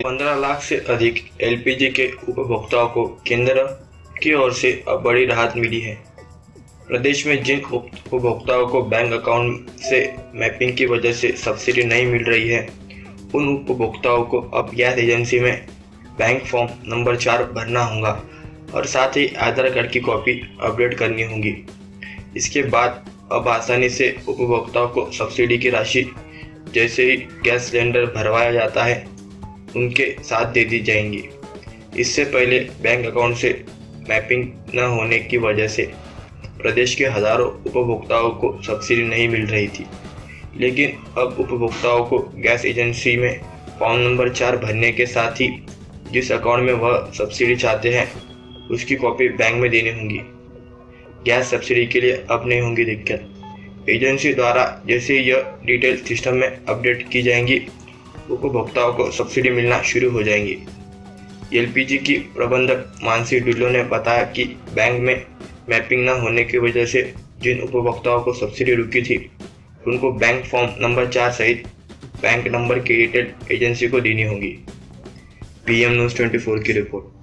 पंद्रह लाख से अधिक एलपीजी के उपभोक्ताओं को केंद्र की ओर से अब बड़ी राहत मिली है। प्रदेश में जिन उपभोक्ताओं को बैंक अकाउंट से मैपिंग की वजह से सब्सिडी नहीं मिल रही है, उन उपभोक्ताओं को अब गैस एजेंसी में बैंक फॉर्म नंबर चार भरना होगा और साथ ही आधार कार्ड की कॉपी अपडेट करनी होगी। इसके बाद अब आसानी से उपभोक्ताओं को सब्सिडी की राशि जैसे ही गैस सिलेंडर भरवाया जाता है, उनके साथ दे दी जाएँगी। इससे पहले बैंक अकाउंट से मैपिंग न होने की वजह से प्रदेश के हज़ारों उपभोक्ताओं को सब्सिडी नहीं मिल रही थी। लेकिन अब उपभोक्ताओं को गैस एजेंसी में फॉर्म नंबर चार भरने के साथ ही जिस अकाउंट में वह सब्सिडी चाहते हैं, उसकी कॉपी बैंक में देनी होगी। गैस सब्सिडी के लिए अब नहीं होंगी दिक्कत। एजेंसी द्वारा जैसे यह डिटेल सिस्टम में अपडेट की जाएँगी, उपभोक्ताओं को सब्सिडी मिलना शुरू हो जाएँगी। एलपीजी की प्रबंधक मानसी डुल्लो ने बताया कि बैंक में मैपिंग न होने की वजह से जिन उपभोक्ताओं को सब्सिडी रुकी थी, उनको बैंक फॉर्म नंबर चार सहित बैंक नंबर की डिटेल एजेंसी को देनी होगी। पीएम न्यूज़ 24 की रिपोर्ट